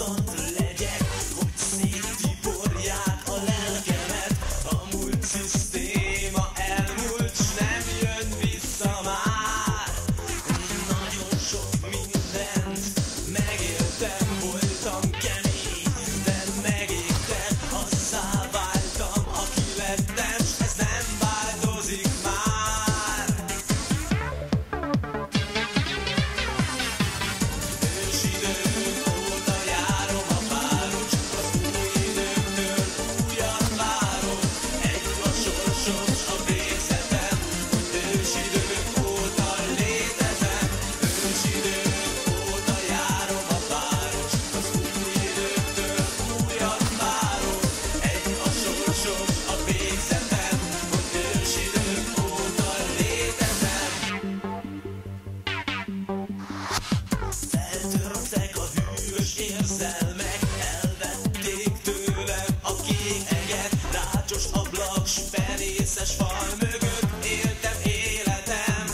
azon legyek, hogy a lelkemet. A múlt szisztéma elmúlt, nem jön vissza már. Nagyon sok mindent megéltem, voltam kemény De megégtem, azzá váltam, aki lettem, ez nem változik már. She did. érzelmek tőlem a kék eget Rácsos ablak, sperészes fal mögött Éltem életem.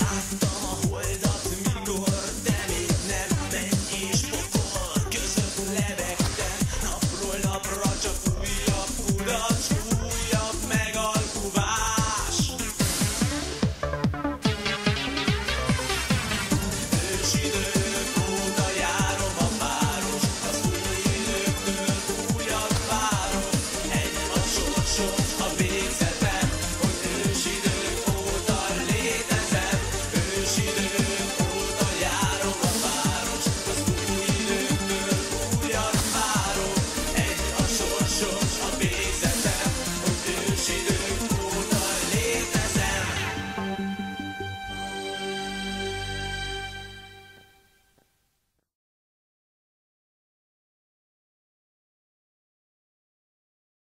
Láttam a holdat mikor, de nem Menny és pokol lebegtem. Napról napra csak újabb urat big time.